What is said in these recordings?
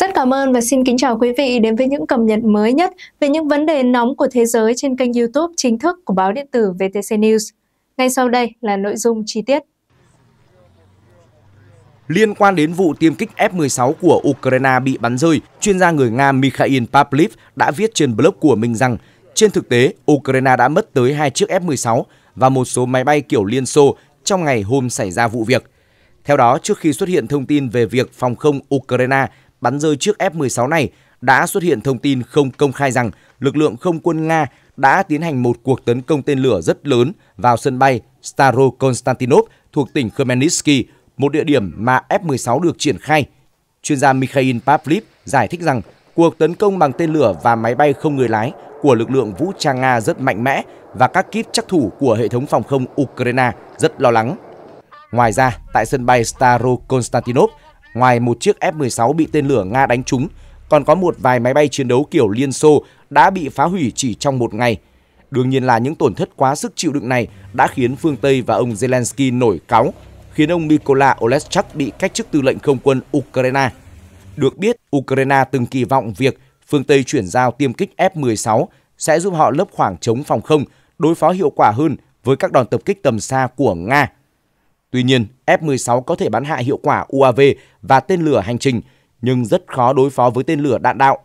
Rất cảm ơn và xin kính chào quý vị đến với những cập nhật mới nhất về những vấn đề nóng của thế giới trên kênh YouTube chính thức của báo điện tử VTC News. Ngay sau đây là nội dung chi tiết. Liên quan đến vụ tiêm kích F-16 của Ukraine bị bắn rơi, chuyên gia người Nga Mikhail Pavliv đã viết trên blog của mình rằng trên thực tế, Ukraine đã mất tới hai chiếc F-16 và một số máy bay kiểu Liên Xô trong ngày hôm xảy ra vụ việc. Theo đó, trước khi xuất hiện thông tin về việc phòng không Ukraine bắn rơi chiếc F-16 này, đã xuất hiện thông tin không công khai rằng lực lượng không quân Nga đã tiến hành một cuộc tấn công tên lửa rất lớn vào sân bay Starokonstantinov thuộc tỉnh Khmelnytsky, một địa điểm mà F-16 được triển khai. Chuyên gia Mikhail Pavlip giải thích rằng cuộc tấn công bằng tên lửa và máy bay không người lái của lực lượng vũ trang Nga rất mạnh mẽ và các kíp chắc thủ của hệ thống phòng không Ukraine rất lo lắng. Ngoài ra, tại sân bay Starokonstantinov, ngoài một chiếc F-16 bị tên lửa Nga đánh trúng, còn có một vài máy bay chiến đấu kiểu Liên Xô đã bị phá hủy chỉ trong một ngày. Đương nhiên là những tổn thất quá sức chịu đựng này đã khiến phương Tây và ông Zelensky nổi cáu, khiến ông Mykola Oleschak bị cách chức tư lệnh không quân Ukraine. Được biết, Ukraine từng kỳ vọng việc phương Tây chuyển giao tiêm kích F-16 sẽ giúp họ lấp khoảng trống phòng không, đối phó hiệu quả hơn với các đòn tập kích tầm xa của Nga. Tuy nhiên, F-16 có thể bắn hạ hiệu quả UAV và tên lửa hành trình, nhưng rất khó đối phó với tên lửa đạn đạo.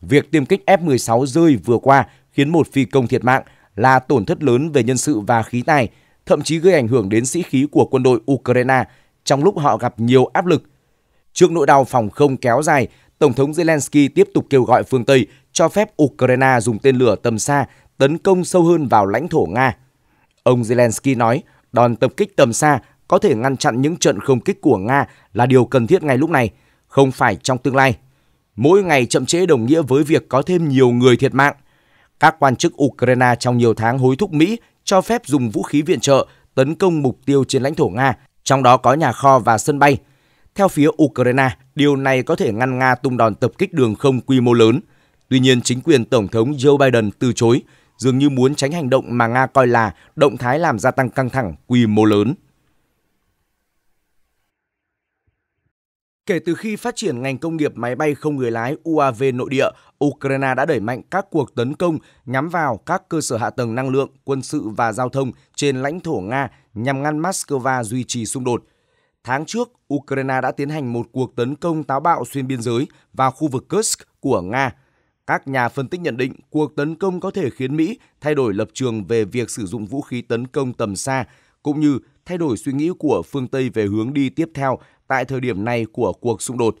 Việc tiêm kích F-16 rơi vừa qua khiến một phi công thiệt mạng là tổn thất lớn về nhân sự và khí tài, thậm chí gây ảnh hưởng đến sĩ khí của quân đội Ukraine trong lúc họ gặp nhiều áp lực. Trước nỗi đau phòng không kéo dài, Tổng thống Zelensky tiếp tục kêu gọi phương Tây cho phép Ukraine dùng tên lửa tầm xa tấn công sâu hơn vào lãnh thổ Nga. Ông Zelensky nói đòn tập kích tầm xa có thể ngăn chặn những trận không kích của Nga là điều cần thiết ngay lúc này, không phải trong tương lai. Mỗi ngày chậm trễ đồng nghĩa với việc có thêm nhiều người thiệt mạng. Các quan chức Ukraine trong nhiều tháng hối thúc Mỹ cho phép dùng vũ khí viện trợ tấn công mục tiêu trên lãnh thổ Nga, trong đó có nhà kho và sân bay. Theo phía Ukraine, điều này có thể ngăn Nga tung đòn tập kích đường không quy mô lớn. Tuy nhiên, chính quyền Tổng thống Joe Biden từ chối, dường như muốn tránh hành động mà Nga coi là động thái làm gia tăng căng thẳng quy mô lớn. Kể từ khi phát triển ngành công nghiệp máy bay không người lái UAV nội địa, Ukraine đã đẩy mạnh các cuộc tấn công nhắm vào các cơ sở hạ tầng năng lượng, quân sự và giao thông trên lãnh thổ Nga nhằm ngăn Moscow duy trì xung đột. Tháng trước, Ukraine đã tiến hành một cuộc tấn công táo bạo xuyên biên giới vào khu vực Kursk của Nga. Các nhà phân tích nhận định cuộc tấn công có thể khiến Mỹ thay đổi lập trường về việc sử dụng vũ khí tấn công tầm xa, cũng như thay đổi suy nghĩ của phương Tây về hướng đi tiếp theo tại thời điểm này của cuộc xung đột.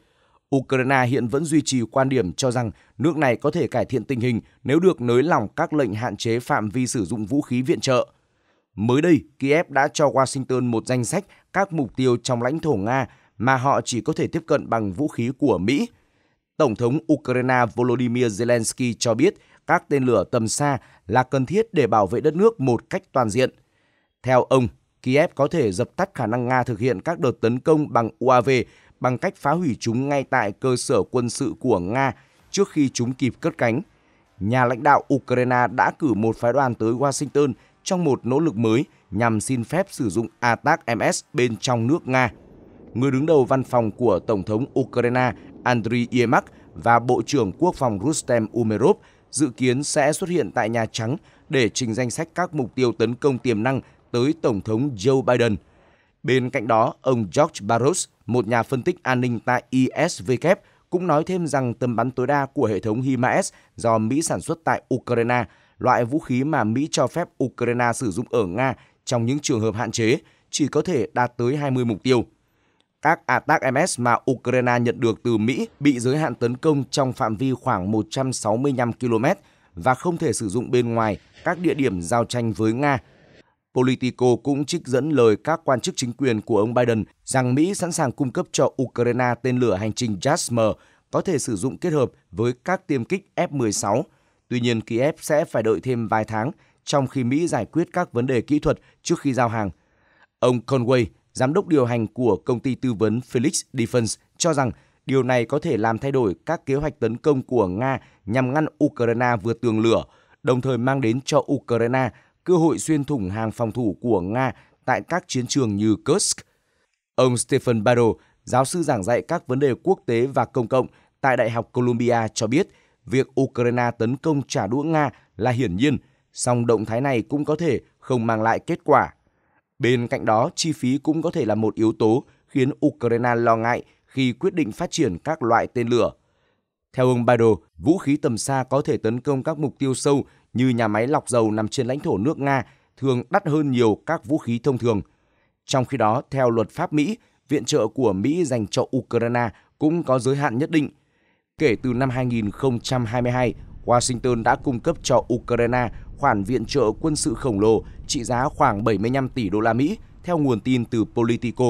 Ukraine hiện vẫn duy trì quan điểm cho rằng nước này có thể cải thiện tình hình nếu được nới lỏng các lệnh hạn chế phạm vi sử dụng vũ khí viện trợ. Mới đây, Kiev đã cho Washington một danh sách các mục tiêu trong lãnh thổ Nga mà họ chỉ có thể tiếp cận bằng vũ khí của Mỹ. Tổng thống Ukraine Volodymyr Zelensky cho biết các tên lửa tầm xa là cần thiết để bảo vệ đất nước một cách toàn diện. Theo ông, Kiev có thể dập tắt khả năng Nga thực hiện các đợt tấn công bằng UAV bằng cách phá hủy chúng ngay tại cơ sở quân sự của Nga trước khi chúng kịp cất cánh. Nhà lãnh đạo Ukraine đã cử một phái đoàn tới Washington trong một nỗ lực mới nhằm xin phép sử dụng ATAC-MS bên trong nước Nga. Người đứng đầu văn phòng của Tổng thống Ukraine Andriy Yemak và Bộ trưởng Quốc phòng Rustem Umerov dự kiến sẽ xuất hiện tại Nhà Trắng để trình danh sách các mục tiêu tấn công tiềm năng tới Tổng thống Joe Biden. Bên cạnh đó, ông George Barros, một nhà phân tích an ninh tại ISW, cũng nói thêm rằng tầm bắn tối đa của hệ thống HIMARS do Mỹ sản xuất tại Ukraine, loại vũ khí mà Mỹ cho phép Ukraine sử dụng ở Nga trong những trường hợp hạn chế, chỉ có thể đạt tới 20 mục tiêu. Các ATAC-MS mà Ukraine nhận được từ Mỹ bị giới hạn tấn công trong phạm vi khoảng 165 km và không thể sử dụng bên ngoài các địa điểm giao tranh với Nga Politico cũng trích dẫn lời các quan chức chính quyền của ông Biden rằng Mỹ sẵn sàng cung cấp cho Ukraine tên lửa hành trình JASM có thể sử dụng kết hợp với các tiêm kích F-16. Tuy nhiên, Kiev sẽ phải đợi thêm vài tháng trong khi Mỹ giải quyết các vấn đề kỹ thuật trước khi giao hàng. Ông Conway, giám đốc điều hành của công ty tư vấn Felix Defense, cho rằng điều này có thể làm thay đổi các kế hoạch tấn công của Nga nhằm ngăn Ukraine vượt tường lửa, đồng thời mang đến cho Ukraine cơ hội xuyên thủng hàng phòng thủ của Nga tại các chiến trường như Kursk. Ông Stephen Barrow, giáo sư giảng dạy các vấn đề quốc tế và công cộng tại Đại học Columbia cho biết việc Ukraine tấn công trả đũa Nga là hiển nhiên, song động thái này cũng có thể không mang lại kết quả. Bên cạnh đó, chi phí cũng có thể là một yếu tố khiến Ukraine lo ngại khi quyết định phát triển các loại tên lửa. Theo ông Biden, vũ khí tầm xa có thể tấn công các mục tiêu sâu như nhà máy lọc dầu nằm trên lãnh thổ nước Nga, thường đắt hơn nhiều các vũ khí thông thường. Trong khi đó, theo luật pháp Mỹ, viện trợ của Mỹ dành cho Ukraine cũng có giới hạn nhất định. Kể từ năm 2022, Washington đã cung cấp cho Ukraine khoản viện trợ quân sự khổng lồ trị giá khoảng 75 tỷ đô la Mỹ theo nguồn tin từ Politico.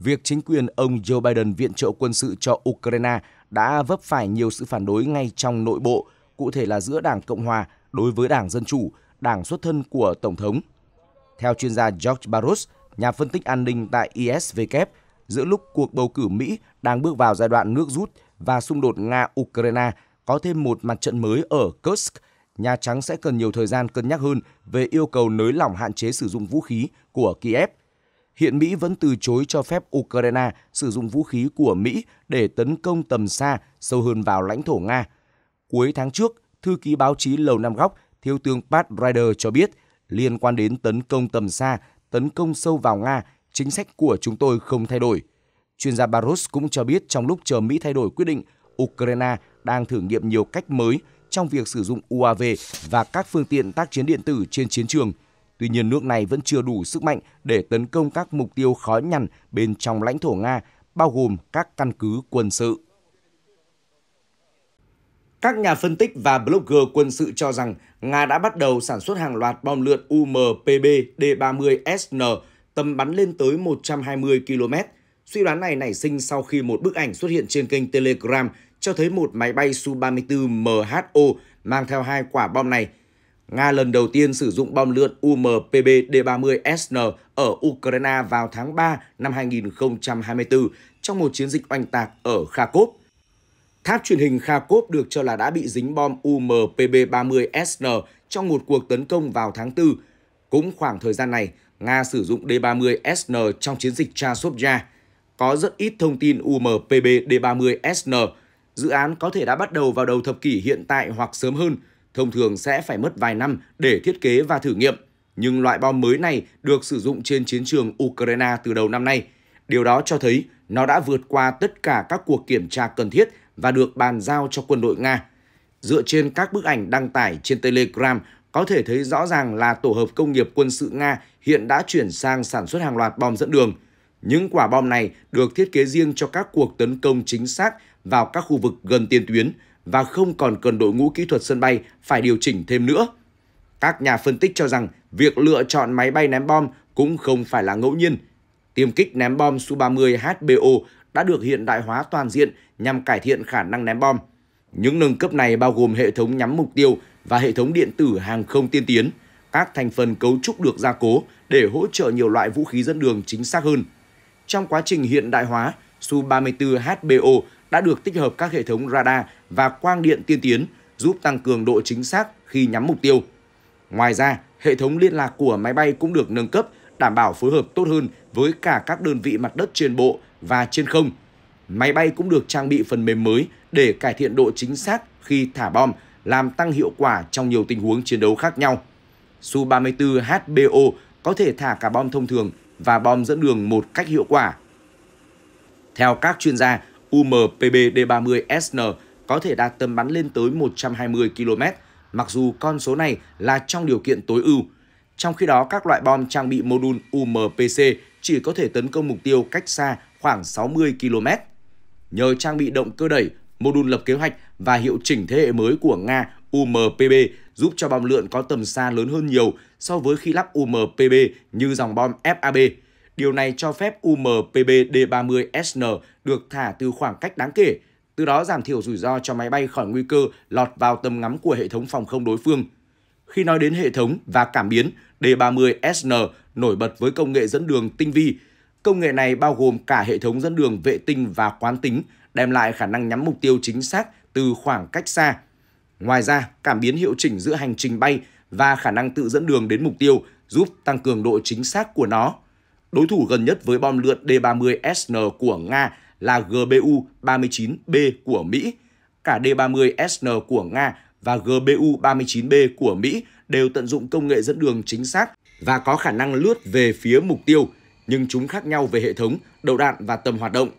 Việc chính quyền ông Joe Biden viện trợ quân sự cho Ukraine đã vấp phải nhiều sự phản đối ngay trong nội bộ, cụ thể là giữa Đảng Cộng hòa đối với Đảng Dân Chủ, đảng xuất thân của Tổng thống. Theo chuyên gia George Barros, nhà phân tích an ninh tại ISVK, giữa lúc cuộc bầu cử Mỹ đang bước vào giai đoạn nước rút và xung đột Nga-Ukraine có thêm một mặt trận mới ở Kursk, Nhà Trắng sẽ cần nhiều thời gian cân nhắc hơn về yêu cầu nới lỏng hạn chế sử dụng vũ khí của Kiev. Hiện Mỹ vẫn từ chối cho phép Ukraine sử dụng vũ khí của Mỹ để tấn công tầm xa sâu hơn vào lãnh thổ Nga. Cuối tháng trước, thư ký báo chí Lầu Năm Góc, Thiếu tướng Pat Ryder cho biết, liên quan đến tấn công tầm xa, tấn công sâu vào Nga, chính sách của chúng tôi không thay đổi. Chuyên gia Barros cũng cho biết trong lúc chờ Mỹ thay đổi quyết định, Ukraine đang thử nghiệm nhiều cách mới trong việc sử dụng UAV và các phương tiện tác chiến điện tử trên chiến trường. Tuy nhiên, nước này vẫn chưa đủ sức mạnh để tấn công các mục tiêu khó nhằn bên trong lãnh thổ Nga, bao gồm các căn cứ quân sự. Các nhà phân tích và blogger quân sự cho rằng Nga đã bắt đầu sản xuất hàng loạt bom lượn UMPB D30SN tầm bắn lên tới 120 km. Suy đoán này nảy sinh sau khi một bức ảnh xuất hiện trên kênh Telegram cho thấy một máy bay Su-34 MHO mang theo hai quả bom này. Nga lần đầu tiên sử dụng bom lượn UMPB D30SN ở Ukraine vào tháng 3 năm 2024 trong một chiến dịch oanh tạc ở Kharkov. Tháp truyền hình Kharkov được cho là đã bị dính bom UMPB-30SN trong một cuộc tấn công vào tháng 4. Cũng khoảng thời gian này, Nga sử dụng D-30SN trong chiến dịch Chasovya. Có rất ít thông tin UMPB D-30SN. Dự án có thể đã bắt đầu vào đầu thập kỷ hiện tại hoặc sớm hơn, thông thường sẽ phải mất vài năm để thiết kế và thử nghiệm. Nhưng loại bom mới này được sử dụng trên chiến trường Ukraine từ đầu năm nay. Điều đó cho thấy nó đã vượt qua tất cả các cuộc kiểm tra cần thiết và được bàn giao cho quân đội Nga. Dựa trên các bức ảnh đăng tải trên Telegram, có thể thấy rõ ràng là tổ hợp công nghiệp quân sự Nga hiện đã chuyển sang sản xuất hàng loạt bom dẫn đường. Những quả bom này được thiết kế riêng cho các cuộc tấn công chính xác vào các khu vực gần tiền tuyến và không còn cần đội ngũ kỹ thuật sân bay phải điều chỉnh thêm nữa. Các nhà phân tích cho rằng việc lựa chọn máy bay ném bom cũng không phải là ngẫu nhiên. Tiêm kích ném bom Su-30 HBO đã được hiện đại hóa toàn diện nhằm cải thiện khả năng ném bom. Những nâng cấp này bao gồm hệ thống nhắm mục tiêu và hệ thống điện tử hàng không tiên tiến. Các thành phần cấu trúc được gia cố để hỗ trợ nhiều loại vũ khí dẫn đường chính xác hơn. Trong quá trình hiện đại hóa, Su-34 HBO đã được tích hợp các hệ thống radar và quang điện tiên tiến giúp tăng cường độ chính xác khi nhắm mục tiêu. Ngoài ra, hệ thống liên lạc của máy bay cũng được nâng cấp, đảm bảo phối hợp tốt hơn với cả các đơn vị mặt đất trên bộ và trên không. Máy bay cũng được trang bị phần mềm mới để cải thiện độ chính xác khi thả bom, làm tăng hiệu quả trong nhiều tình huống chiến đấu khác nhau. Su-34 HBO có thể thả cả bom thông thường và bom dẫn đường một cách hiệu quả. Theo các chuyên gia, UMPB D30SN có thể đạt tầm bắn lên tới 120 km, mặc dù con số này là trong điều kiện tối ưu. Trong khi đó, các loại bom trang bị mô đun UMPC chỉ có thể tấn công mục tiêu cách xa khoảng 60 km. Nhờ trang bị động cơ đẩy, mô đun lập kế hoạch và hiệu chỉnh thế hệ mới của Nga UMPB giúp cho bom lượn có tầm xa lớn hơn nhiều so với khi lắp UMPB như dòng bom FAB. Điều này cho phép UMPB D30SN được thả từ khoảng cách đáng kể, từ đó giảm thiểu rủi ro cho máy bay khỏi nguy cơ lọt vào tầm ngắm của hệ thống phòng không đối phương. Khi nói đến hệ thống và cảm biến, D30SN nổi bật với công nghệ dẫn đường tinh vi. Công nghệ này bao gồm cả hệ thống dẫn đường vệ tinh và quán tính, đem lại khả năng nhắm mục tiêu chính xác từ khoảng cách xa. Ngoài ra, cảm biến hiệu chỉnh giữa hành trình bay và khả năng tự dẫn đường đến mục tiêu giúp tăng cường độ chính xác của nó. Đối thủ gần nhất với bom lượn D30SN của Nga là GBU-39B của Mỹ. Cả D-30SN của Nga và GBU-39B của Mỹ đều tận dụng công nghệ dẫn đường chính xác và có khả năng lướt về phía mục tiêu, nhưng chúng khác nhau về hệ thống, đầu đạn và tầm hoạt động.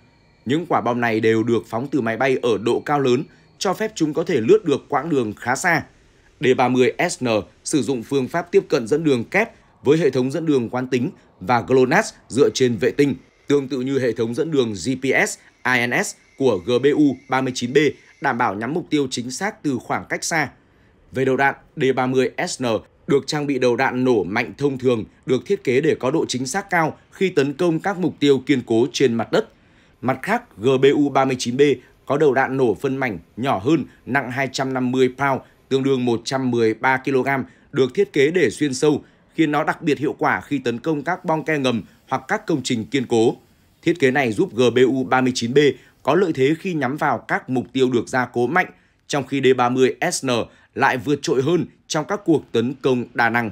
Những quả bom này đều được phóng từ máy bay ở độ cao lớn, cho phép chúng có thể lướt được quãng đường khá xa. D-30SN sử dụng phương pháp tiếp cận dẫn đường kép với hệ thống dẫn đường quán tính và GLONASS dựa trên vệ tinh, tương tự như hệ thống dẫn đường GPS INS của GBU-39B đảm bảo nhắm mục tiêu chính xác từ khoảng cách xa. Về đầu đạn, D-30SN được trang bị đầu đạn nổ mạnh thông thường, được thiết kế để có độ chính xác cao khi tấn công các mục tiêu kiên cố trên mặt đất. Mặt khác, GBU-39B có đầu đạn nổ phân mảnh nhỏ hơn, nặng 250 pound, tương đương 113 kg, được thiết kế để xuyên sâu, khiến nó đặc biệt hiệu quả khi tấn công các bong ke ngầm hoặc các công trình kiên cố. Thiết kế này giúp GBU-39B có lợi thế khi nhắm vào các mục tiêu được gia cố mạnh, trong khi D-30SN lại vượt trội hơn trong các cuộc tấn công đa năng.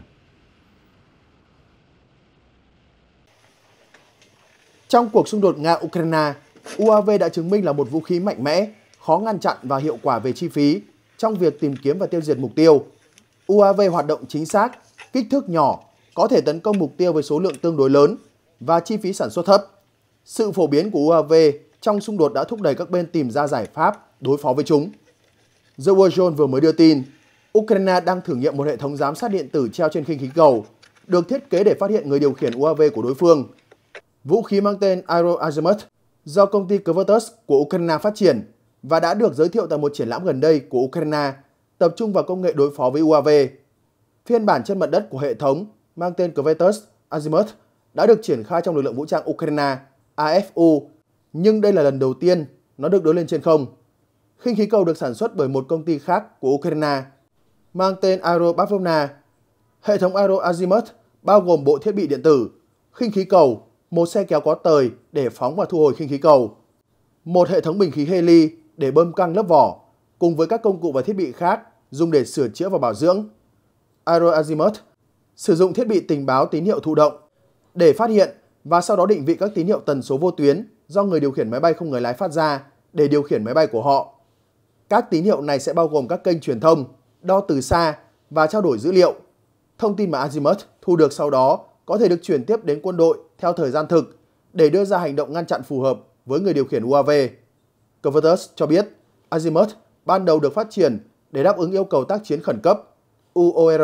Trong cuộc xung đột Nga-Ukraine, UAV đã chứng minh là một vũ khí mạnh mẽ, khó ngăn chặn và hiệu quả về chi phí trong việc tìm kiếm và tiêu diệt mục tiêu. UAV hoạt động chính xác, kích thước nhỏ, có thể tấn công mục tiêu với số lượng tương đối lớn và chi phí sản xuất thấp. Sự phổ biến của UAV trong xung đột đã thúc đẩy các bên tìm ra giải pháp đối phó với chúng. The Wall Journal vừa mới đưa tin, Ukraine đang thử nghiệm một hệ thống giám sát điện tử treo trên khinh khí cầu, được thiết kế để phát hiện người điều khiển UAV của đối phương. Vũ khí mang tên Aero Azimuth do công ty Kvatus của Ukraine phát triển và đã được giới thiệu tại một triển lãm gần đây của Ukraine tập trung vào công nghệ đối phó với UAV. Phiên bản chân mặt đất của hệ thống mang tên Kvatus Azimuth đã được triển khai trong lực lượng vũ trang Ukraine AFU, nhưng đây là lần đầu tiên nó được đối lên trên không. Khinh khí cầu được sản xuất bởi một công ty khác của Ukraine mang tên Aero Bavona. Hệ thống Aero Azimuth bao gồm bộ thiết bị điện tử, khinh khí cầu, một xe kéo có tời để phóng và thu hồi khinh khí cầu, một hệ thống bình khí heli để bơm căng lớp vỏ, cùng với các công cụ và thiết bị khác dùng để sửa chữa và bảo dưỡng. Aero Azimuth sử dụng thiết bị tình báo tín hiệu thụ động để phát hiện và sau đó định vị các tín hiệu tần số vô tuyến do người điều khiển máy bay không người lái phát ra để điều khiển máy bay của họ. Các tín hiệu này sẽ bao gồm các kênh truyền thông, đo từ xa và trao đổi dữ liệu. Thông tin mà Azimuth thu được sau đó có thể được chuyển tiếp đến quân đội theo thời gian thực để đưa ra hành động ngăn chặn phù hợp với người điều khiển UAV. Covertus cho biết Azimuth ban đầu được phát triển để đáp ứng yêu cầu tác chiến khẩn cấp UOR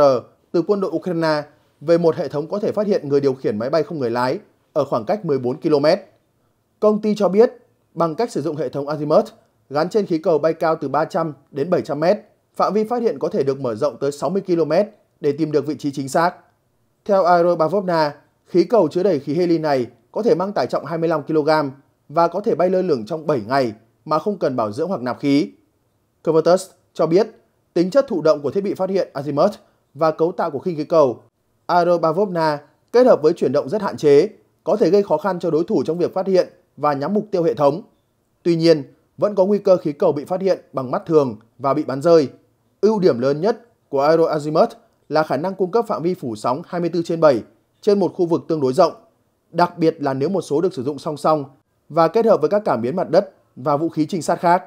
từ quân đội Ukraine về một hệ thống có thể phát hiện người điều khiển máy bay không người lái ở khoảng cách 14 km. Công ty cho biết bằng cách sử dụng hệ thống Azimuth gắn trên khí cầu bay cao từ 300 đến 700 m, phạm vi phát hiện có thể được mở rộng tới 60 km để tìm được vị trí chính xác. Theo Aerobavovna, khí cầu chứa đầy khí heli này có thể mang tải trọng 25 kg và có thể bay lơ lửng trong 7 ngày mà không cần bảo dưỡng hoặc nạp khí. Covertus cho biết tính chất thụ động của thiết bị phát hiện Azimuth và cấu tạo của khinh khí cầu Aerobavovna kết hợp với chuyển động rất hạn chế có thể gây khó khăn cho đối thủ trong việc phát hiện và nhắm mục tiêu hệ thống. Tuy nhiên, vẫn có nguy cơ khí cầu bị phát hiện bằng mắt thường và bị bắn rơi. Ưu điểm lớn nhất của Aero Azimuth là khả năng cung cấp phạm vi phủ sóng 24 trên 7 trên một khu vực tương đối rộng, đặc biệt là nếu một số được sử dụng song song và kết hợp với các cảm biến mặt đất và vũ khí trinh sát khác.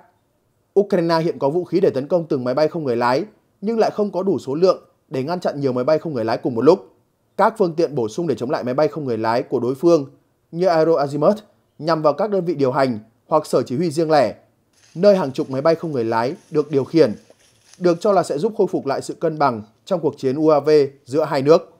Ukraine hiện có vũ khí để tấn công từng máy bay không người lái, nhưng lại không có đủ số lượng để ngăn chặn nhiều máy bay không người lái cùng một lúc. Các phương tiện bổ sung để chống lại máy bay không người lái của đối phương như Aero Azimuth nhằm vào các đơn vị điều hành hoặc sở chỉ huy riêng lẻ, nơi hàng chục máy bay không người lái được điều khiển, được cho là sẽ giúp khôi phục lại sự cân bằng trong cuộc chiến UAV giữa hai nước.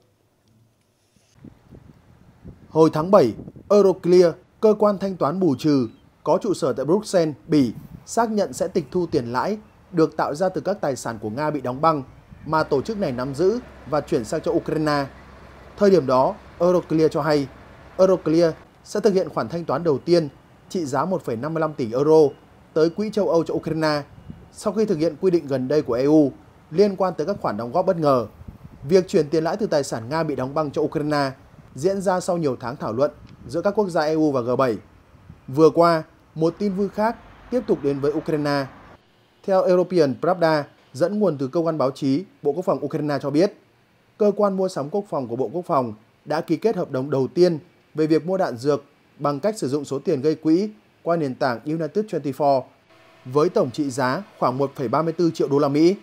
Hồi tháng 7, Euroclear, cơ quan thanh toán bù trừ có trụ sở tại Bruxelles, Bỉ, xác nhận sẽ tịch thu tiền lãi được tạo ra từ các tài sản của Nga bị đóng băng mà tổ chức này nắm giữ và chuyển sang cho Ukraine. Thời điểm đó, Euroclear cho hay Euroclear sẽ thực hiện khoản thanh toán đầu tiên trị giá 1,55 tỷ euro tới Quỹ châu Âu cho Ukraine sau khi thực hiện quy định gần đây của EU liên quan tới các khoản đóng góp bất ngờ. Việc chuyển tiền lãi từ tài sản Nga bị đóng băng cho Ukraine diễn ra sau nhiều tháng thảo luận giữa các quốc gia EU và G7. Vừa qua, một tin vui khác tiếp tục đến với Ukraine. Theo European Pravda, dẫn nguồn từ cơ quan báo chí Bộ Quốc phòng Ukraine cho biết, cơ quan mua sắm quốc phòng của Bộ Quốc phòng đã ký kết hợp đồng đầu tiên về việc mua đạn dược bằng cách sử dụng số tiền gây quỹ qua nền tảng United 24 với tổng trị giá khoảng 1,34 triệu đô la Mỹ.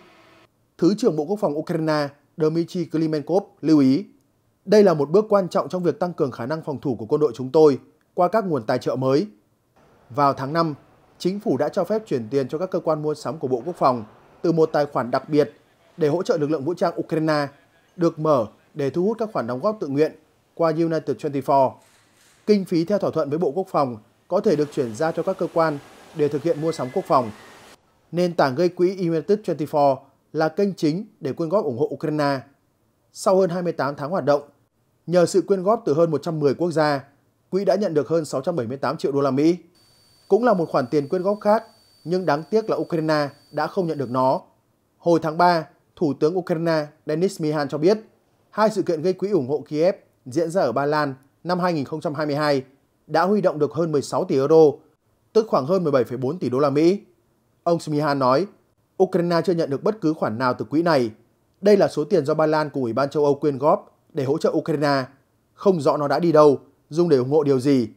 Thứ trưởng Bộ Quốc phòng Ukraine Dmitry Klimenkov lưu ý, đây là một bước quan trọng trong việc tăng cường khả năng phòng thủ của quân đội chúng tôi qua các nguồn tài trợ mới. Vào tháng 5, chính phủ đã cho phép chuyển tiền cho các cơ quan mua sắm của Bộ Quốc phòng từ một tài khoản đặc biệt để hỗ trợ lực lượng vũ trang Ukraine được mở để thu hút các khoản đóng góp tự nguyện qua United 24. Kinh phí theo thỏa thuận với Bộ Quốc phòng có thể được chuyển ra cho các cơ quan để thực hiện mua sắm quốc phòng. Nền tảng gây quỹ United 24 là kênh chính để quyên góp ủng hộ Ukraine. Sau hơn 28 tháng hoạt động, nhờ sự quyên góp từ hơn 110 quốc gia, quỹ đã nhận được hơn 678 triệu đô la Mỹ. Cũng là một khoản tiền quyên góp khác, nhưng đáng tiếc là Ukraine đã không nhận được nó. Hồi tháng 3, Thủ tướng Ukraine Denis Mihan cho biết, hai sự kiện gây quỹ ủng hộ Kiev diễn ra ở Ba Lan năm 2022 đã huy động được hơn 16 tỷ euro, tức khoảng hơn 17,4 tỷ đô la Mỹ. Ông Smihan nói, Ukraine chưa nhận được bất cứ khoản nào từ quỹ này. Đây là số tiền do Ba Lan cùng Ủy ban châu Âu quyên góp để hỗ trợ Ukraine. Không rõ nó đã đi đâu, dùng để ủng hộ điều gì.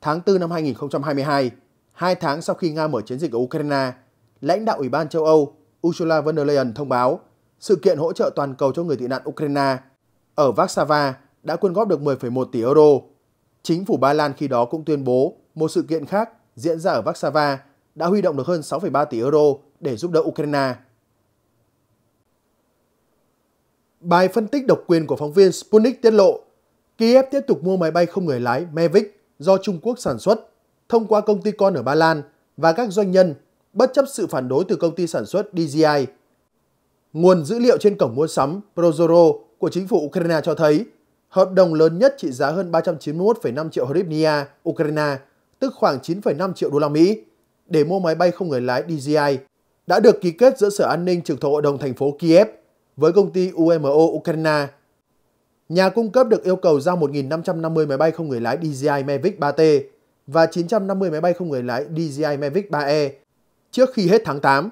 Tháng 4 năm 2022, hai tháng sau khi Nga mở chiến dịch ở Ukraine, lãnh đạo Ủy ban châu Âu Ursula von der Leyen thông báo sự kiện hỗ trợ toàn cầu cho người tị nạn Ukraine ở Warsaw đã quyên góp được 10,1 tỷ euro. Chính phủ Ba Lan khi đó cũng tuyên bố một sự kiện khác diễn ra ở Warsaw đã huy động được hơn 6,3 tỷ euro để giúp đỡ Ukraine. Bài phân tích độc quyền của phóng viên Sputnik tiết lộ, Kiev tiếp tục mua máy bay không người lái Mavic do Trung Quốc sản xuất thông qua công ty con ở Ba Lan và các doanh nhân, bất chấp sự phản đối từ công ty sản xuất DJI. Nguồn dữ liệu trên cổng mua sắm Prozoro của chính phủ Ukraine cho thấy hợp đồng lớn nhất trị giá hơn 391,5 triệu hryvnia Ukraine, tức khoảng 9,5 triệu đô la Mỹ, để mua máy bay không người lái DJI đã được ký kết giữa Sở An ninh trực thuộc Hội đồng thành phố Kiev với công ty UMO Ukraine. Nhà cung cấp được yêu cầu giao 1.550 máy bay không người lái DJI Mavic 3T và 950 máy bay không người lái DJI Mavic 3E trước khi hết tháng 8.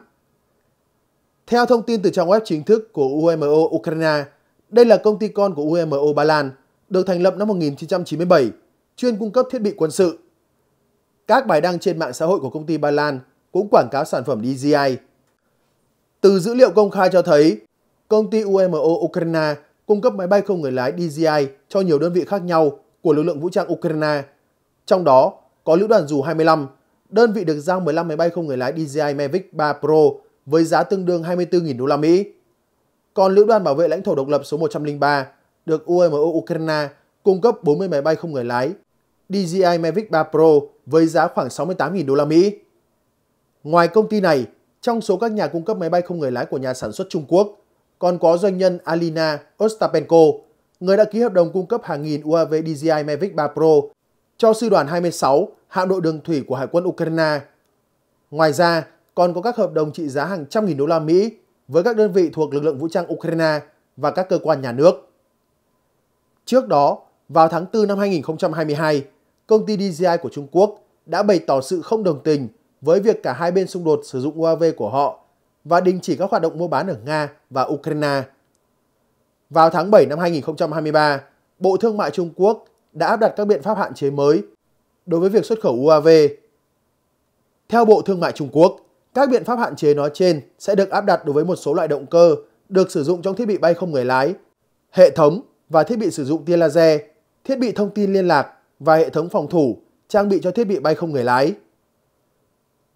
Theo thông tin từ trang web chính thức của UMO Ukraine, đây là công ty con của UMO Ba Lan, được thành lập năm 1997, chuyên cung cấp thiết bị quân sự. Các bài đăng trên mạng xã hội của công ty Ba Lan cũng quảng cáo sản phẩm DJI. Từ dữ liệu công khai cho thấy, công ty UMO Ukraine cung cấp máy bay không người lái DJI cho nhiều đơn vị khác nhau của lực lượng vũ trang Ukraine. Trong đó có lữ đoàn dù 25, đơn vị được giao 15 máy bay không người lái DJI Mavic 3 Pro với giá tương đương 24.000 đô la Mỹ. Còn lữ đoàn bảo vệ lãnh thổ độc lập số 103 được UMO Ukraine cung cấp 40 máy bay không người lái DJI Mavic 3 Pro với giá khoảng 68.000 đô la Mỹ. Ngoài công ty này, trong số các nhà cung cấp máy bay không người lái của nhà sản xuất Trung Quốc, còn có doanh nhân Alina Ostapenko, người đã ký hợp đồng cung cấp hàng nghìn UAV DJI Mavic 3 Pro cho sư đoàn 26 hạm đội đường thủy của Hải quân Ukraine. Ngoài ra, còn có các hợp đồng trị giá hàng trăm nghìn đô la Mỹ với các đơn vị thuộc lực lượng vũ trang Ukraine và các cơ quan nhà nước. Trước đó, vào tháng 4 năm 2022, công ty DJI của Trung Quốc đã bày tỏ sự không đồng tình với việc cả hai bên xung đột sử dụng UAV của họ và đình chỉ các hoạt động mua bán ở Nga và Ukraine. Vào tháng 7 năm 2023, Bộ Thương mại Trung Quốc đã áp đặt các biện pháp hạn chế mới đối với việc xuất khẩu UAV. Theo Bộ Thương mại Trung Quốc, các biện pháp hạn chế nói trên sẽ được áp đặt đối với một số loại động cơ được sử dụng trong thiết bị bay không người lái, hệ thống và thiết bị sử dụng tia laser, thiết bị thông tin liên lạc và hệ thống phòng thủ trang bị cho thiết bị bay không người lái.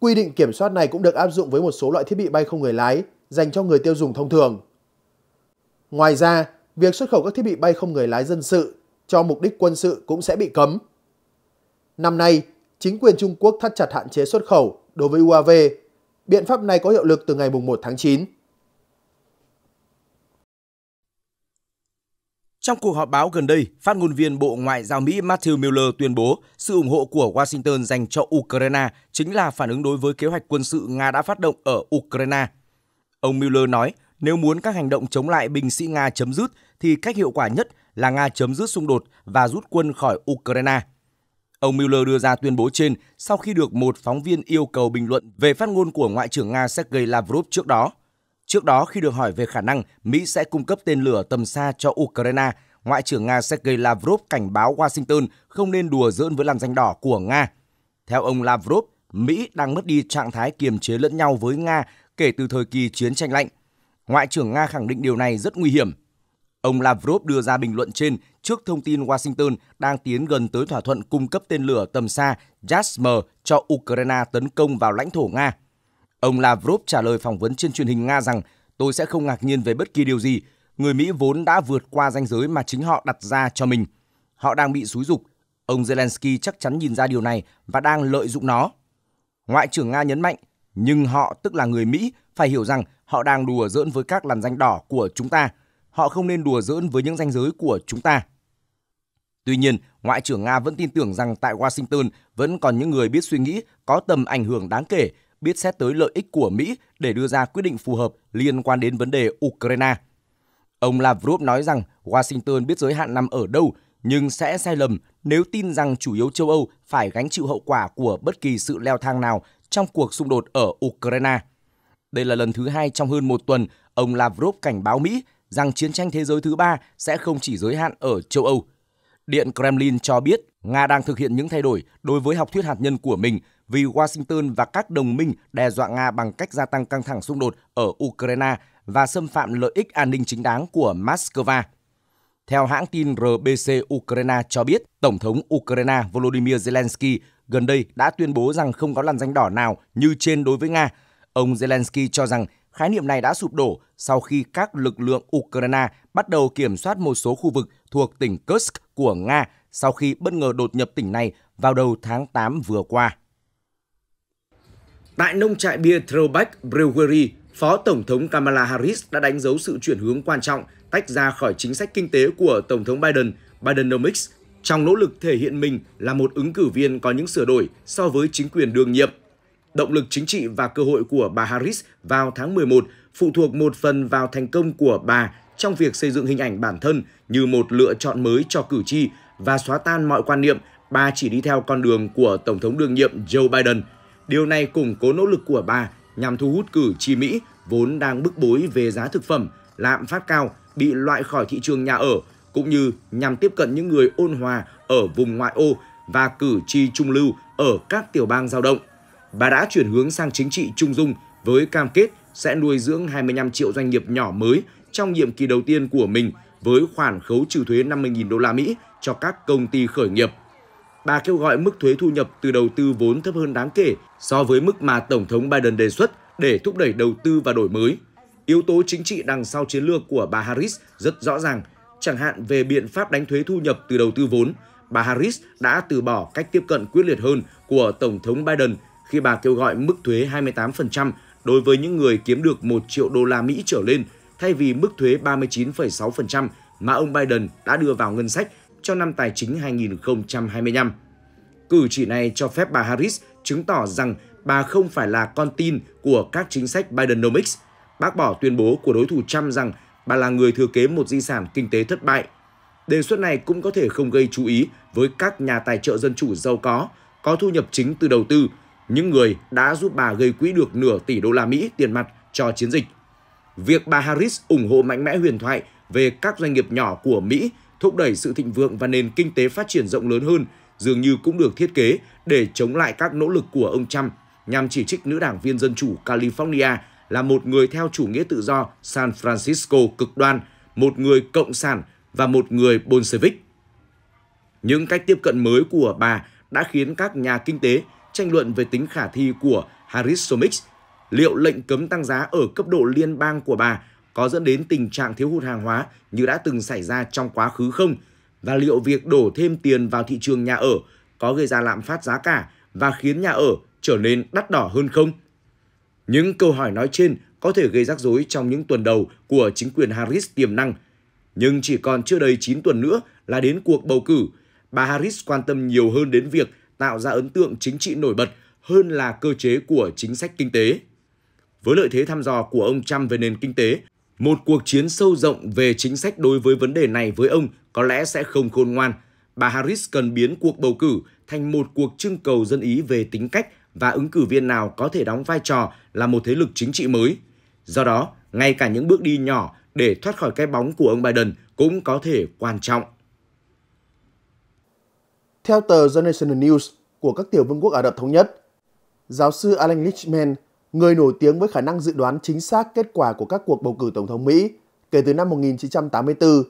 Quy định kiểm soát này cũng được áp dụng với một số loại thiết bị bay không người lái dành cho người tiêu dùng thông thường. Ngoài ra, việc xuất khẩu các thiết bị bay không người lái dân sự cho mục đích quân sự cũng sẽ bị cấm. Năm nay, chính quyền Trung Quốc thắt chặt hạn chế xuất khẩu đối với UAV. Biện pháp này có hiệu lực từ ngày 1 tháng 9. Trong cuộc họp báo gần đây, phát ngôn viên Bộ Ngoại giao Mỹ Matthew Miller tuyên bố sự ủng hộ của Washington dành cho Ukraine chính là phản ứng đối với kế hoạch quân sự Nga đã phát động ở Ukraine. Ông Miller nói, nếu muốn các hành động chống lại binh sĩ Nga chấm dứt thì cách hiệu quả nhất là Nga chấm dứt xung đột và rút quân khỏi Ukraine. Ông miller đưa ra tuyên bố trên sau khi được một phóng viên yêu cầu bình luận về phát ngôn của Ngoại trưởng Nga Sergei Lavrov trước đó. Trước đó, khi được hỏi về khả năng Mỹ sẽ cung cấp tên lửa tầm xa cho Ukraine, Ngoại trưởng Nga Sergei Lavrov cảnh báo Washington không nên đùa giỡn với làn danh đỏ của Nga. Theo ông Lavrov, Mỹ đang mất đi trạng thái kiềm chế lẫn nhau với Nga kể từ thời kỳ chiến tranh lạnh. Ngoại trưởng Nga khẳng định điều này rất nguy hiểm. Ông Lavrov đưa ra bình luận trên trước thông tin Washington đang tiến gần tới thỏa thuận cung cấp tên lửa tầm xa JASM cho Ukraine tấn công vào lãnh thổ Nga. Ông Lavrov trả lời phỏng vấn trên truyền hình Nga rằng tôi sẽ không ngạc nhiên về bất kỳ điều gì. Người Mỹ vốn đã vượt qua ranh giới mà chính họ đặt ra cho mình. Họ đang bị xúi dục. Ông Zelensky chắc chắn nhìn ra điều này và đang lợi dụng nó. Ngoại trưởng Nga nhấn mạnh, nhưng họ tức là người Mỹ phải hiểu rằng họ đang đùa giỡn với các làn danh đỏ của chúng ta. Họ không nên đùa giỡn với những ranh giới của chúng ta. Tuy nhiên, Ngoại trưởng Nga vẫn tin tưởng rằng tại Washington vẫn còn những người biết suy nghĩ có tầm ảnh hưởng đáng kể, biết xét tới lợi ích của Mỹ để đưa ra quyết định phù hợp liên quan đến vấn đề Ukraine. Ông Lavrov nói rằng Washington biết giới hạn nằm ở đâu nhưng sẽ sai lầm nếu tin rằng chủ yếu châu Âu phải gánh chịu hậu quả của bất kỳ sự leo thang nào trong cuộc xung đột ở Ukraine. Đây là lần thứ hai trong hơn một tuần, ông Lavrov cảnh báo Mỹ rằng chiến tranh thế giới thứ ba sẽ không chỉ giới hạn ở châu Âu. Điện Kremlin cho biết Nga đang thực hiện những thay đổi đối với học thuyết hạt nhân của mình vì Washington và các đồng minh đe dọa Nga bằng cách gia tăng căng thẳng xung đột ở Ukraine và xâm phạm lợi ích an ninh chính đáng của Moscow. Theo hãng tin RBC Ukraine cho biết, Tổng thống Ukraine Volodymyr Zelensky gần đây đã tuyên bố rằng không có làn danh đỏ nào như trên đối với Nga. Ông Zelensky cho rằng khái niệm này đã sụp đổ sau khi các lực lượng Ukraine bắt đầu kiểm soát một số khu vực thuộc tỉnh Kursk của Nga sau khi bất ngờ đột nhập tỉnh này vào đầu tháng 8 vừa qua. Tại nông trại bia Throwback Brewery, Phó Tổng thống Kamala Harris đã đánh dấu sự chuyển hướng quan trọng tách ra khỏi chính sách kinh tế của Tổng thống Biden, Bidenomics, trong nỗ lực thể hiện mình là một ứng cử viên có những sửa đổi so với chính quyền đương nhiệm. Động lực chính trị và cơ hội của bà Harris vào tháng 11 phụ thuộc một phần vào thành công của bà trong việc xây dựng hình ảnh bản thân như một lựa chọn mới cho cử tri và xóa tan mọi quan niệm bà chỉ đi theo con đường của Tổng thống đương nhiệm Joe Biden. Điều này củng cố nỗ lực của bà nhằm thu hút cử tri Mỹ vốn đang bức bối về giá thực phẩm, lạm phát cao, bị loại khỏi thị trường nhà ở, cũng như nhằm tiếp cận những người ôn hòa ở vùng ngoại ô và cử tri trung lưu ở các tiểu bang giao động. Bà đã chuyển hướng sang chính trị trung dung với cam kết sẽ nuôi dưỡng 25 triệu doanh nghiệp nhỏ mới trong nhiệm kỳ đầu tiên của mình với khoản khấu trừ thuế 50.000 đô la Mỹ cho các công ty khởi nghiệp. Bà kêu gọi mức thuế thu nhập từ đầu tư vốn thấp hơn đáng kể so với mức mà Tổng thống Biden đề xuất để thúc đẩy đầu tư và đổi mới. Yếu tố chính trị đằng sau chiến lược của bà Harris rất rõ ràng, chẳng hạn về biện pháp đánh thuế thu nhập từ đầu tư vốn, bà Harris đã từ bỏ cách tiếp cận quyết liệt hơn của Tổng thống Biden khi bà kêu gọi mức thuế 28% đối với những người kiếm được 1 triệu đô la Mỹ trở lên thay vì mức thuế 39,6% mà ông Biden đã đưa vào ngân sách cho năm tài chính 2025. Cử chỉ này cho phép bà Harris chứng tỏ rằng bà không phải là con tin của các chính sách Bidenomics. Bác bỏ tuyên bố của đối thủ Trump rằng bà là người thừa kế một di sản kinh tế thất bại. Đề xuất này cũng có thể không gây chú ý với các nhà tài trợ dân chủ giàu có, có thu nhập chính từ đầu tư, những người đã giúp bà gây quỹ được nửa tỷ đô la Mỹ tiền mặt cho chiến dịch. Việc bà Harris ủng hộ mạnh mẽ huyền thoại về các doanh nghiệp nhỏ của Mỹ thúc đẩy sự thịnh vượng và nền kinh tế phát triển rộng lớn hơn dường như cũng được thiết kế để chống lại các nỗ lực của ông Trump nhằm chỉ trích nữ đảng viên Dân chủ California là một người theo chủ nghĩa tự do San Francisco cực đoan, một người cộng sản và một người Bolshevik. Những cách tiếp cận mới của bà đã khiến các nhà kinh tế tranh luận về tính khả thi của Harrisomics. Liệu lệnh cấm tăng giá ở cấp độ liên bang của bà có dẫn đến tình trạng thiếu hụt hàng hóa như đã từng xảy ra trong quá khứ không? Và liệu việc đổ thêm tiền vào thị trường nhà ở có gây ra lạm phát giá cả và khiến nhà ở trở nên đắt đỏ hơn không? Những câu hỏi nói trên có thể gây rắc rối trong những tuần đầu của chính quyền Harris tiềm năng. Nhưng chỉ còn chưa đầy 9 tuần nữa là đến cuộc bầu cử, bà Harris quan tâm nhiều hơn đến việc tạo ra ấn tượng chính trị nổi bật hơn là cơ chế của chính sách kinh tế. Với lợi thế thăm dò của ông Trump về nền kinh tế, một cuộc chiến sâu rộng về chính sách đối với vấn đề này với ông có lẽ sẽ không khôn ngoan. Bà Harris cần biến cuộc bầu cử thành một cuộc trưng cầu dân ý về tính cách và ứng cử viên nào có thể đóng vai trò là một thế lực chính trị mới. Do đó, ngay cả những bước đi nhỏ để thoát khỏi cái bóng của ông Biden cũng có thể quan trọng. Theo tờ The National News, của các tiểu vương quốc Ả Rập Thống Nhất. Giáo sư Alan Lichtman, người nổi tiếng với khả năng dự đoán chính xác kết quả của các cuộc bầu cử Tổng thống Mỹ kể từ năm 1984,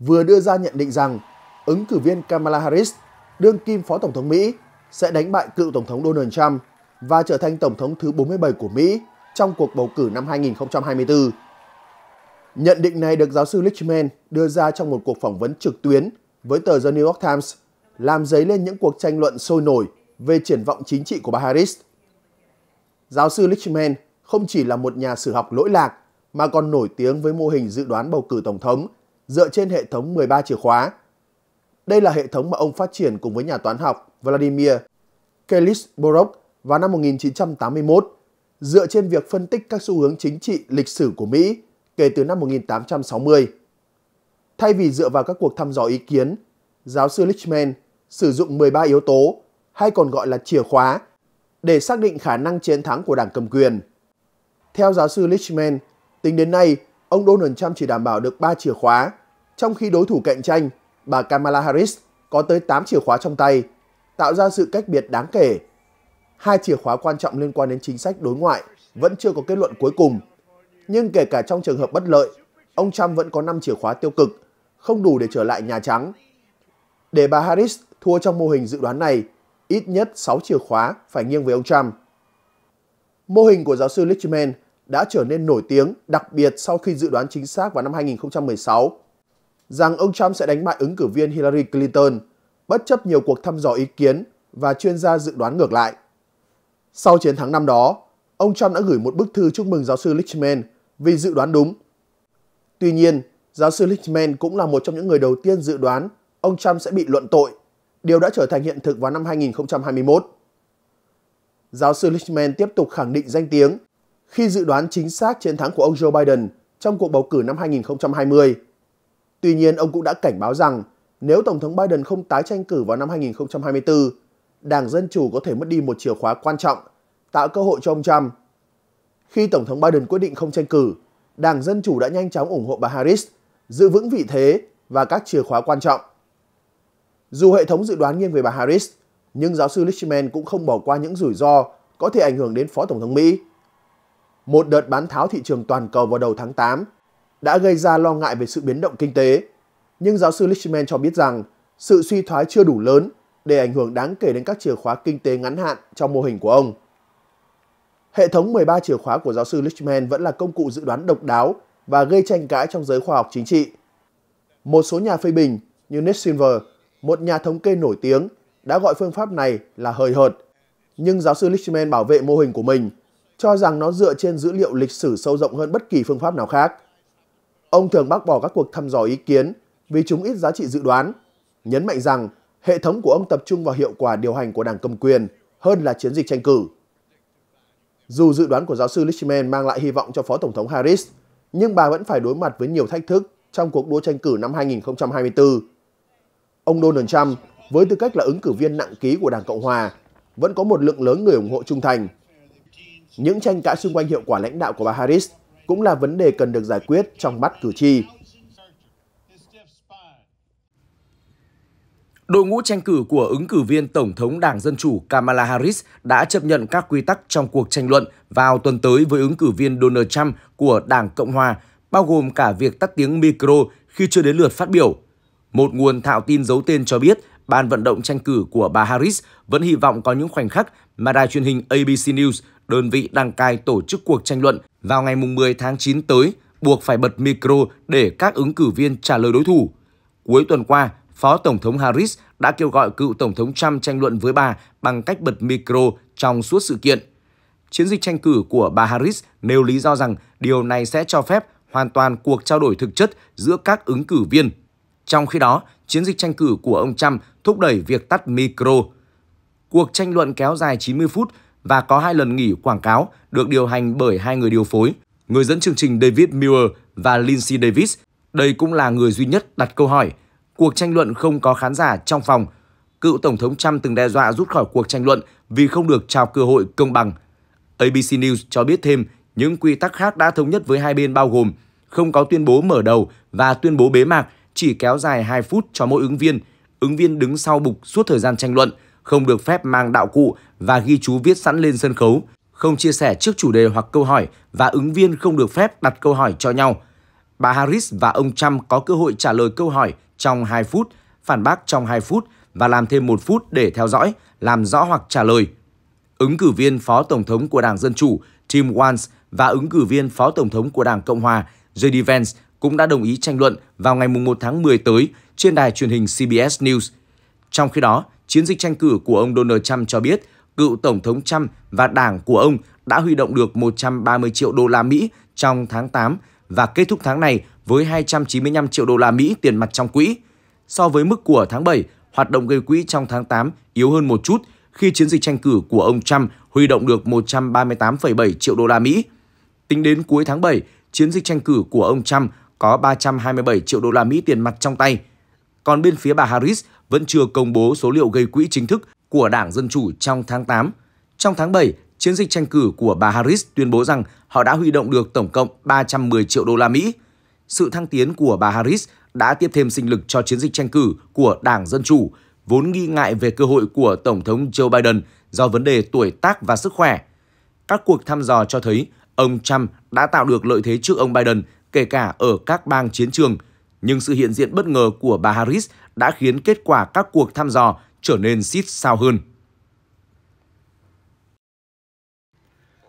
vừa đưa ra nhận định rằng ứng cử viên Kamala Harris, đương kim Phó Tổng thống Mỹ, sẽ đánh bại cựu Tổng thống Donald Trump và trở thành Tổng thống thứ 47 của Mỹ trong cuộc bầu cử năm 2024. Nhận định này được giáo sư Lichtman đưa ra trong một cuộc phỏng vấn trực tuyến với tờ The New York Times, làm dấy lên những cuộc tranh luận sôi nổi về triển vọng chính trị của bà Harris. Giáo sư Lichtman không chỉ là một nhà sử học lỗi lạc mà còn nổi tiếng với mô hình dự đoán bầu cử tổng thống dựa trên hệ thống 13 chìa khóa. Đây là hệ thống mà ông phát triển cùng với nhà toán học Vladimir Kelisborov vào năm 1981 dựa trên việc phân tích các xu hướng chính trị lịch sử của Mỹ kể từ năm 1860. Thay vì dựa vào các cuộc thăm dò ý kiến, giáo sư Lichman sử dụng 13 yếu tố hay còn gọi là chìa khóa để xác định khả năng chiến thắng của đảng cầm quyền. Theo giáo sư Lichman, tính đến nay, ông Donald Trump chỉ đảm bảo được 3 chìa khóa, trong khi đối thủ cạnh tranh, bà Kamala Harris, có tới 8 chìa khóa trong tay, tạo ra sự cách biệt đáng kể. Hai chìa khóa quan trọng liên quan đến chính sách đối ngoại vẫn chưa có kết luận cuối cùng. Nhưng kể cả trong trường hợp bất lợi, ông Trump vẫn có 5 chìa khóa tiêu cực, không đủ để trở lại Nhà Trắng. Để bà Harris thua trong mô hình dự đoán này, ít nhất 6 chìa khóa phải nghiêng về ông Trump. Mô hình của giáo sư Lichtman đã trở nên nổi tiếng đặc biệt sau khi dự đoán chính xác vào năm 2016 rằng ông Trump sẽ đánh bại ứng cử viên Hillary Clinton bất chấp nhiều cuộc thăm dò ý kiến và chuyên gia dự đoán ngược lại. Sau chiến thắng năm đó, ông Trump đã gửi một bức thư chúc mừng giáo sư Lichtman vì dự đoán đúng. Tuy nhiên, giáo sư Lichtman cũng là một trong những người đầu tiên dự đoán ông Trump sẽ bị luận tội, điều đã trở thành hiện thực vào năm 2021. Giáo sư Lichtman tiếp tục khẳng định danh tiếng khi dự đoán chính xác chiến thắng của ông Joe Biden trong cuộc bầu cử năm 2020. Tuy nhiên, ông cũng đã cảnh báo rằng nếu Tổng thống Biden không tái tranh cử vào năm 2024, Đảng Dân Chủ có thể mất đi một chìa khóa quan trọng, tạo cơ hội cho ông Trump. Khi Tổng thống Biden quyết định không tranh cử, Đảng Dân Chủ đã nhanh chóng ủng hộ bà Harris, giữ vững vị thế và các chìa khóa quan trọng. Dù hệ thống dự đoán nghiêng về bà Harris, nhưng giáo sư Lichtman cũng không bỏ qua những rủi ro có thể ảnh hưởng đến Phó Tổng thống Mỹ. Một đợt bán tháo thị trường toàn cầu vào đầu tháng 8 đã gây ra lo ngại về sự biến động kinh tế, nhưng giáo sư Lichman cho biết rằng sự suy thoái chưa đủ lớn để ảnh hưởng đáng kể đến các chìa khóa kinh tế ngắn hạn trong mô hình của ông. Hệ thống 13 chìa khóa của giáo sư Lichman vẫn là công cụ dự đoán độc đáo và gây tranh cãi trong giới khoa học chính trị. Một số nhà phê bình như Nick Silver, một nhà thống kê nổi tiếng, đã gọi phương pháp này là hời hợt. Nhưng giáo sư Lichman bảo vệ mô hình của mình, cho rằng nó dựa trên dữ liệu lịch sử sâu rộng hơn bất kỳ phương pháp nào khác. Ông thường bác bỏ các cuộc thăm dò ý kiến vì chúng ít giá trị dự đoán, nhấn mạnh rằng hệ thống của ông tập trung vào hiệu quả điều hành của đảng cầm quyền hơn là chiến dịch tranh cử. Dù dự đoán của giáo sư Lichman mang lại hy vọng cho Phó Tổng thống Harris, nhưng bà vẫn phải đối mặt với nhiều thách thức trong cuộc đua tranh cử năm 2024. Ông Donald Trump, với tư cách là ứng cử viên nặng ký của Đảng Cộng Hòa, vẫn có một lượng lớn người ủng hộ trung thành. Những tranh cãi xung quanh hiệu quả lãnh đạo của bà Harris cũng là vấn đề cần được giải quyết trong mắt cử tri. Đội ngũ tranh cử của ứng cử viên Tổng thống Đảng Dân Chủ Kamala Harris đã chấp nhận các quy tắc trong cuộc tranh luận vào tuần tới với ứng cử viên Donald Trump của Đảng Cộng Hòa, bao gồm cả việc tắt tiếng micro khi chưa đến lượt phát biểu. Một nguồn thạo tin giấu tên cho biết ban vận động tranh cử của bà Harris vẫn hy vọng có những khoảnh khắc mà đài truyền hình ABC News, đơn vị đăng cai tổ chức cuộc tranh luận vào ngày 10 tháng 9 tới, buộc phải bật micro để các ứng cử viên trả lời đối thủ. Cuối tuần qua, Phó Tổng thống Harris đã kêu gọi cựu Tổng thống Trump tranh luận với bà bằng cách bật micro trong suốt sự kiện. Chiến dịch tranh cử của bà Harris nêu lý do rằng điều này sẽ cho phép hoàn toàn cuộc trao đổi thực chất giữa các ứng cử viên. Trong khi đó, chiến dịch tranh cử của ông Trump thúc đẩy việc tắt micro. Cuộc tranh luận kéo dài 90 phút và có hai lần nghỉ quảng cáo được điều hành bởi hai người điều phối, người dẫn chương trình David Muir và Lindsay Davis. Đây cũng là người duy nhất đặt câu hỏi cuộc tranh luận không có khán giả trong phòng. Cựu Tổng thống Trump từng đe dọa rút khỏi cuộc tranh luận vì không được trao cơ hội công bằng. ABC News cho biết thêm những quy tắc khác đã thống nhất với hai bên bao gồm không có tuyên bố mở đầu và tuyên bố bế mạc chỉ kéo dài 2 phút cho mỗi ứng viên. Ứng viên đứng sau bục suốt thời gian tranh luận, không được phép mang đạo cụ và ghi chú viết sẵn lên sân khấu, không chia sẻ trước chủ đề hoặc câu hỏi và ứng viên không được phép đặt câu hỏi cho nhau. Bà Harris và ông Trump có cơ hội trả lời câu hỏi trong 2 phút, phản bác trong 2 phút và làm thêm 1 phút để theo dõi, làm rõ hoặc trả lời. Ứng cử viên Phó Tổng thống của Đảng Dân Chủ Tim Walz và ứng cử viên Phó Tổng thống của Đảng Cộng Hòa J.D. Vance cũng đã đồng ý tranh luận vào ngày 1 tháng 10 tới trên đài truyền hình CBS News. Trong khi đó, chiến dịch tranh cử của ông Donald Trump cho biết cựu Tổng thống Trump và đảng của ông đã huy động được 130 triệu đô la Mỹ trong tháng 8 và kết thúc tháng này với 295 triệu đô la Mỹ tiền mặt trong quỹ. So với mức của tháng 7, hoạt động gây quỹ trong tháng 8 yếu hơn một chút khi chiến dịch tranh cử của ông Trump huy động được 138,7 triệu đô la Mỹ. Tính đến cuối tháng 7, chiến dịch tranh cử của ông Trump có 327 triệu đô la Mỹ tiền mặt trong tay. Còn bên phía bà Harris vẫn chưa công bố số liệu gây quỹ chính thức của Đảng Dân Chủ trong tháng 8. Trong tháng 7, chiến dịch tranh cử của bà Harris tuyên bố rằng họ đã huy động được tổng cộng 310 triệu đô la Mỹ. Sự thăng tiến của bà Harris đã tiếp thêm sinh lực cho chiến dịch tranh cử của Đảng Dân Chủ, vốn nghi ngại về cơ hội của Tổng thống Joe Biden do vấn đề tuổi tác và sức khỏe. Các cuộc thăm dò cho thấy ông Trump đã tạo được lợi thế trước ông Biden, kể cả ở các bang chiến trường, nhưng sự hiện diện bất ngờ của bà Harris đã khiến kết quả các cuộc thăm dò trở nên xít sao hơn.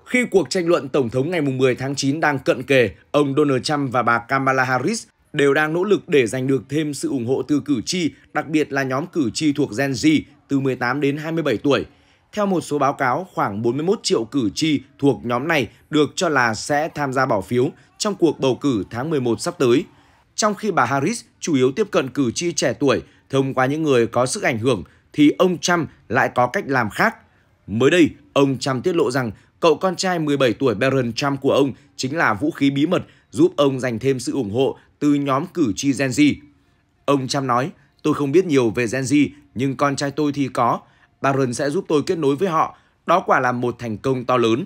Khi cuộc tranh luận Tổng thống ngày 10 tháng 9 đang cận kề, ông Donald Trump và bà Kamala Harris đều đang nỗ lực để giành được thêm sự ủng hộ từ cử tri, đặc biệt là nhóm cử tri thuộc Gen Z từ 18 đến 27 tuổi. Theo một số báo cáo, khoảng 41 triệu cử tri thuộc nhóm này được cho là sẽ tham gia bỏ phiếu trong cuộc bầu cử tháng 11 sắp tới. Trong khi bà Harris chủ yếu tiếp cận cử tri trẻ tuổi thông qua những người có sức ảnh hưởng, thì ông Trump lại có cách làm khác. Mới đây, ông Trump tiết lộ rằng cậu con trai 17 tuổi Barron Trump của ông chính là vũ khí bí mật giúp ông giành thêm sự ủng hộ từ nhóm cử tri Gen Z. Ông Trump nói, tôi không biết nhiều về Gen Z, nhưng con trai tôi thì có. Barron sẽ giúp tôi kết nối với họ. Đó quả là một thành công to lớn.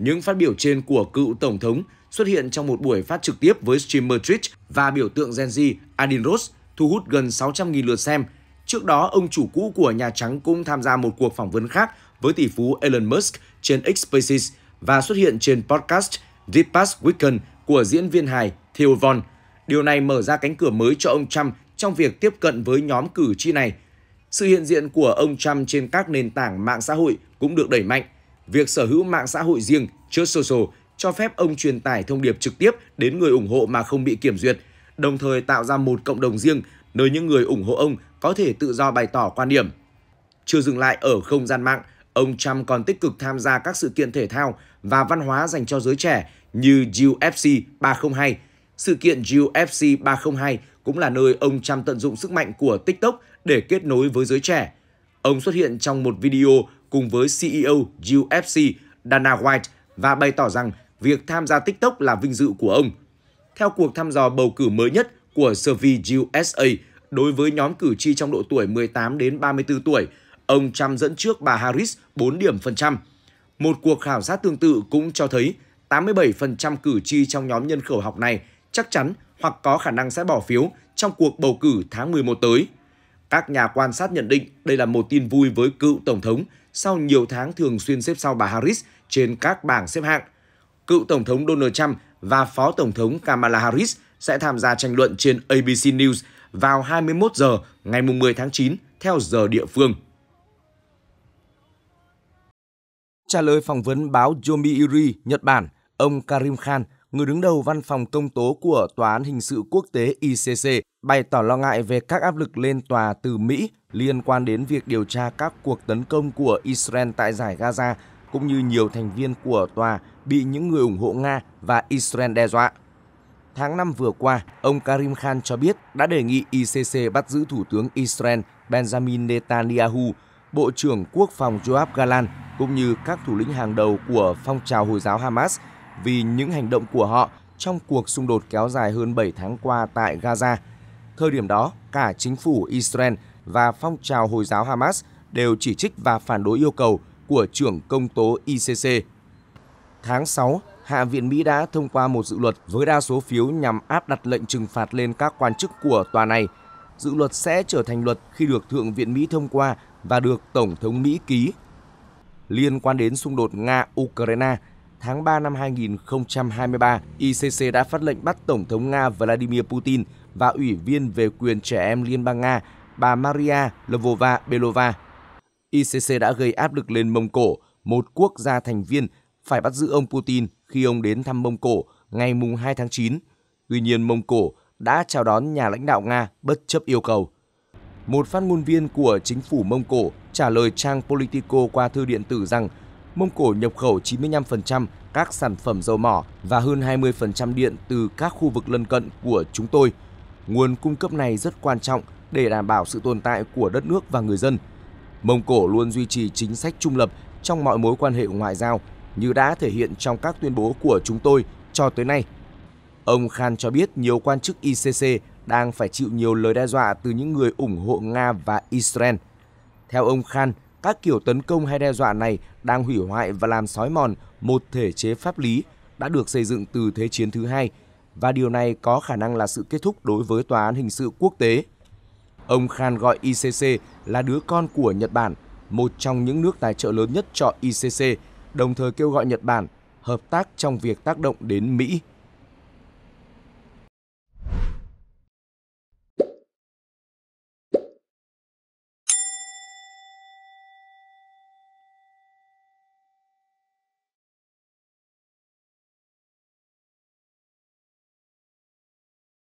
Những phát biểu trên của cựu Tổng thống xuất hiện trong một buổi phát trực tiếp với streamer Twitch và biểu tượng Gen Z Adin Ross thu hút gần 600.000 lượt xem. Trước đó, ông chủ cũ của Nhà Trắng cũng tham gia một cuộc phỏng vấn khác với tỷ phú Elon Musk trên X Spaces và xuất hiện trên podcast Deep Past Weekend của diễn viên hài Theo Von. Điều này mở ra cánh cửa mới cho ông Trump trong việc tiếp cận với nhóm cử tri này. Sự hiện diện của ông Trump trên các nền tảng mạng xã hội cũng được đẩy mạnh. Việc sở hữu mạng xã hội riêng, Truth Social, cho phép ông truyền tải thông điệp trực tiếp đến người ủng hộ mà không bị kiểm duyệt, đồng thời tạo ra một cộng đồng riêng nơi những người ủng hộ ông có thể tự do bày tỏ quan điểm. Chưa dừng lại ở không gian mạng, ông Trump còn tích cực tham gia các sự kiện thể thao và văn hóa dành cho giới trẻ như UFC 302. Sự kiện UFC 302 cũng là nơi ông Trump tận dụng sức mạnh của TikTok để kết nối với giới trẻ. Ông xuất hiện trong một video cùng với CEO UFC Dana White và bày tỏ rằng việc tham gia TikTok là vinh dự của ông. Theo cuộc thăm dò bầu cử mới nhất của Survey USA đối với nhóm cử tri trong độ tuổi 18 đến 34 tuổi, ông Trump dẫn trước bà Harris 4 điểm phần trăm. Một cuộc khảo sát tương tự cũng cho thấy 87% cử tri trong nhóm nhân khẩu học này chắc chắn hoặc có khả năng sẽ bỏ phiếu trong cuộc bầu cử tháng 11 tới. Các nhà quan sát nhận định đây là một tin vui với cựu Tổng thống sau nhiều tháng thường xuyên xếp sau bà Harris trên các bảng xếp hạng. Cựu Tổng thống Donald Trump và Phó Tổng thống Kamala Harris sẽ tham gia tranh luận trên ABC News vào 21 giờ ngày 10 tháng 9 theo giờ địa phương. Trả lời phỏng vấn báo Yomiuri, Nhật Bản, ông Karim Khan, người đứng đầu văn phòng công tố của Tòa án Hình sự Quốc tế ICC, bày tỏ lo ngại về các áp lực lên tòa từ Mỹ liên quan đến việc điều tra các cuộc tấn công của Israel tại giải Gaza, cũng như nhiều thành viên của tòa bị những người ủng hộ Nga và Israel đe dọa. Tháng 5 vừa qua, ông Karim Khan cho biết đã đề nghị ICC bắt giữ Thủ tướng Israel Benjamin Netanyahu, Bộ trưởng Quốc phòng Joab Galan cũng như các thủ lĩnh hàng đầu của phong trào Hồi giáo Hamas vì những hành động của họ trong cuộc xung đột kéo dài hơn 7 tháng qua tại Gaza. Thời điểm đó, cả chính phủ Israel và phong trào Hồi giáo Hamas đều chỉ trích và phản đối yêu cầu của trưởng công tố ICC. Tháng 6, Hạ viện Mỹ đã thông qua một dự luật với đa số phiếu nhằm áp đặt lệnh trừng phạt lên các quan chức của tòa này. dự luật sẽ trở thành luật khi được Thượng viện Mỹ thông qua và được Tổng thống Mỹ ký. Liên quan đến xung đột Nga-Ukraine, tháng 3 năm 2023, ICC đã phát lệnh bắt Tổng thống Nga Vladimir Putin và Ủy viên về quyền trẻ em Liên bang Nga bà Maria Lvova-Belova. ICC đã gây áp lực lên Mông Cổ, một quốc gia thành viên, phải bắt giữ ông Putin khi ông đến thăm Mông Cổ ngày 2 tháng 9. Tuy nhiên, Mông Cổ đã chào đón nhà lãnh đạo Nga bất chấp yêu cầu. Một phát ngôn viên của chính phủ Mông Cổ trả lời trang Politico qua thư điện tử rằng Mông Cổ nhập khẩu 95% các sản phẩm dầu mỏ và hơn 20% điện từ các khu vực lân cận của chúng tôi. Nguồn cung cấp này rất quan trọng để đảm bảo sự tồn tại của đất nước và người dân. Mông Cổ luôn duy trì chính sách trung lập trong mọi mối quan hệ ngoại giao như đã thể hiện trong các tuyên bố của chúng tôi cho tới nay. Ông Khan cho biết nhiều quan chức ICC đang phải chịu nhiều lời đe dọa từ những người ủng hộ Nga và Israel. Theo ông Khan, các kiểu tấn công hay đe dọa này đang hủy hoại và làm sói mòn một thể chế pháp lý đã được xây dựng từ Thế chiến thứ hai và điều này có khả năng là sự kết thúc đối với Tòa án Hình sự Quốc tế. Ông Khan gọi ICC là đứa con của Nhật Bản, một trong những nước tài trợ lớn nhất cho ICC, đồng thời kêu gọi Nhật Bản hợp tác trong việc tác động đến Mỹ